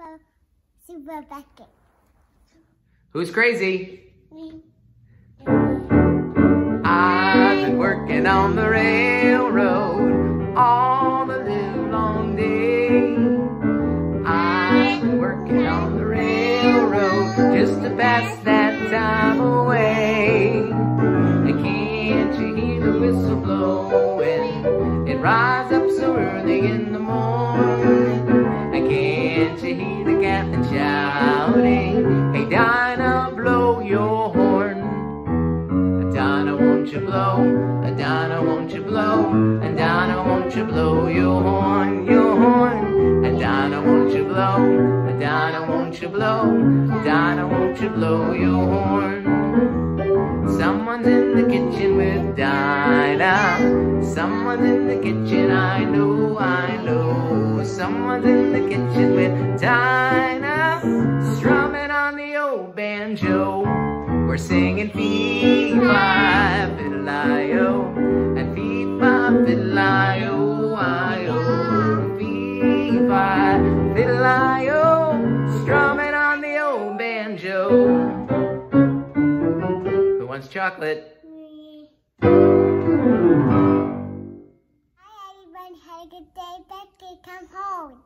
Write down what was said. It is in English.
everybody. This is for Super Beckett. Who's crazy? Me. I've been working on the railroad all the live long day. I've been working on the railroad just to pass that time away. And can't you hear the whistle blowing? It rises up so early in the morning. Shouting? Hey Dinah, blow your horn. Donna, won't you blow? Donna, won't you blow? And Donna, won't you blow your horn, your horn? And Donna, won't you blow? Donna, won't you blow? Donna, won't you blow your horn? Someone's in the kitchen with Dinah. Someone's in the kitchen, I know, I know. Someone's in the kitchen with Dinah. The banjo. We're singing fee fi fiddle-I-O and fee fi fiddle-I-O, I-O, fee fi fiddle-I-O, strumming on the old banjo. Who wants chocolate? Hi everybody. Had a good day. Beckett, come home.